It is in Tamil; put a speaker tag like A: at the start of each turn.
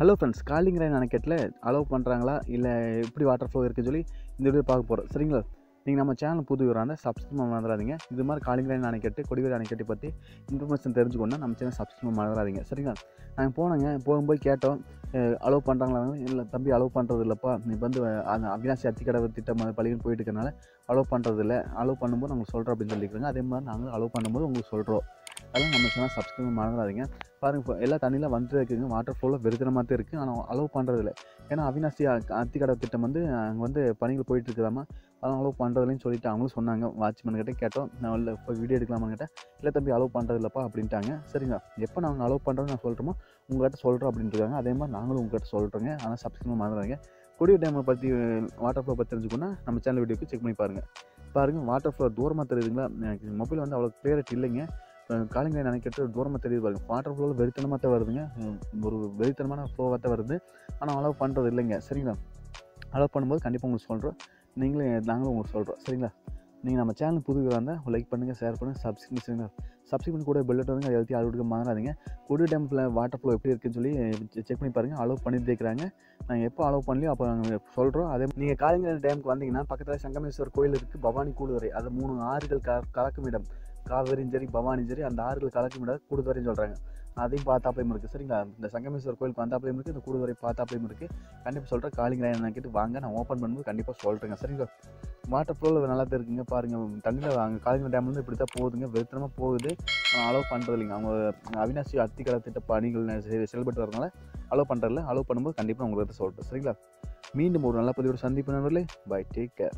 A: ஹலோ ஃப்ரெண்ட்ஸ் காலிங் ரைன் அணைக்கட்டில் அலோவ் பண்ணுறாங்களா இல்லை எப்படி வாட்டர் ஃப்ளோ இருக்குன்னு சொல்லி இந்த வீடியோ பார்க்க போகிறோம் சரிங்களா? நீங்கள் நம்ம சேனல் புது வராங்க சப்ஸ்கிரைப் மறந்துடாதீங்க. இது மாதிரி காலிங் ரைன் அணைக்கட்டு கொடிவேரி அணைக்கட்டை பற்றி இன்ஃபர்மேஷன் தெரிஞ்சுக்கணும்னா நம்ம சேனல் சப்ஸ்கிரைப் மறந்துடாதீங்க. சரிங்களா? நாங்கள் போனோங்க போகும்போது கேட்டோம் அலோவ் பண்ணுறாங்களா இல்லை தம்பி அலோவ் பண்ணுறது இல்லைப்பா நீ வந்து அந்த அவினாசி அத்திக்கடவு திட்டம் பள்ளிகள் போயிட்டு இருக்கனால அலோவ் பண்ணுறது இல்லை அலோவ் பண்ணும்போது நாங்கள் சொல்கிறோம் அப்படின்னு சொல்லிக்கிறோங்க. அதே மாதிரி நாங்களும் அலோவ் பண்ணும்போது உங்களுக்கு சொல்கிறோம் அதெல்லாம் நம்ம சேனல் சப்ஸ்கிரைப் மறந்துடாதீங்க. பாருங்க இப்போ எல்லா தண்ணியில் வந்துட்டு இருக்குங்க. வாட்டர் ஃப்ளோவில் வெறுக்கிற தான் இருக்குது ஆனால் அலோவ் பண்ணுறது இல்லை ஏன்னா அவினாசி அத்திக்கடை திட்டம் வந்து அங்கே வந்து பணிகள் போயிட்டுருக்குதாமா அதெல்லாம் அலோவ் பண்ணுறதுலன்னு சொல்லிட்டு அவங்களும் சொன்னாங்க. வாட்ச்மேன் கிட்டே கேட்டோம். நான் இல்லை இப்போ வீடியோ எடுக்கலாமான்னு கேட்டேன். இல்லை தம்பி அலோவ் பண்ணுறதில்லப்பா அப்படின்ட்டாங்க. சரிங்க. எப்போ நாங்கள் அலோவ் பண்ணுறோன்னு நான் சொல்கிறோமோ உங்கள்கிட்ட சொல்கிறோம் அப்படின்ட்டுருக்காங்க அதே மாதிரி நாங்களும் உங்கள்கிட்ட சொல்கிறோங்க ஆனால் சப்ஸ்கிரைப் மறந்துடாங்க கொடிய டேமை பற்றி வாட்டர் ஃப்ளோ பற்றி தெரிஞ்சுக்கணும்னா நம்ம சேனல் வீடியோக்கு செக் பண்ணி பாருங்கள் பாருங்கள் வாட்டர் ஃப்ளோ தூரமாக தெரியுதுங்களா? எனக்கு மொபைல் வந்து அவ்வளோ கிளியரிட்டி இல்லைங்க. காலிங்க நினைக்கிட்டு தூரமாக தெரியுது பாருங்க. வாட்டர் ஃப்ளோவில் வெறித்தனமாக தான் வருதுங்க. ஒரு வெறித்தனமான ஃப்ளோவாக தான் வருது. ஆனால் அலோவ் பண்ணுறது இல்லைங்க. சரிங்களா? அலோவ் பண்ணும்போது கண்டிப்பாக உங்களுக்கு சொல்கிறோம் நீங்களும் நாங்களும் உங்களுக்கு சொல்கிறோம் சரிங்களா? நீங்கள் நம்ம சேனல் புது இருந்தால் லைக் பண்ணுங்கள் ஷேர் பண்ணுங்கள் சப்ஸ்கிரைப் பண்ணுங்கள் சப்ஸ்கிரைப் பண்ணி கூட பெல்லட் வந்து எழுதி அறுபதுக்கு மாறாதீங்க கொடி டேம்பில் வாட்டர் ஃப்ளோ எப்படி இருக்குன்னு சொல்லி செக் பண்ணி பாருங்கள் அலோவ் பண்ணி இருக்கிறாங்க நாங்கள் எப்போ அலோவ் பண்ணலையோ அப்போ நாங்கள் சொல்கிறோம் அதே நீங்கள் காலிங்க டேமுக்கு வந்தீங்கன்னா பக்கத்தில் சங்கமேஸ்வர் கோயில் இருக்குது பவானி கூடுதுறை. அது மூணு ஆறுகள் க கலக்கும் இடம். காவேரியும் சரி பவானியும் சரி அந்த ஆறுகள் கலக்கும் இடம் கூடுதுறைன்னு சொல்கிறாங்க அதையும் பார்த்தாப்பையும் இருக்குது சரிங்களா? இந்த சங்கமேஸ்வர் கோயில் பார்த்தாப்பையும் இருக்குது இந்த கூடுதுறை பார்த்தாப்பையும் இருக்குது கண்டிப்பாக சொல்கிறேன் காலிங் கேட்டு வாங்க. நான் ஓப்பன் பண்ணும்போது கண்டிப்பாக சொல்கிறேங்க சரிங்களா? வாட்டர் ஃப்ளோவில் நல்லா தான் இருக்குங்க. பாருங்கள் தண்ணியில் அங்கே காலிங்க டேம்லேருந்து இப்படி தான் போகுதுங்க. வெத்தனமாக போகுது. அலோவ் பண்ணுறது இல்லைங்க. அவங்க அவினாசி அத்திக்கடை திட்ட பணிகள் செயல்பட்டு வரதுனால அலோவ் பண்ணுறதில்ல அலோவ் பண்ணும்போது கண்டிப்பாக உங்களுக்கு சொல்கிறேன் சரிங்களா? மீண்டும் ஒரு நல்ல பதிவோடு சந்திப்பு நண்பர்களே. Bye take care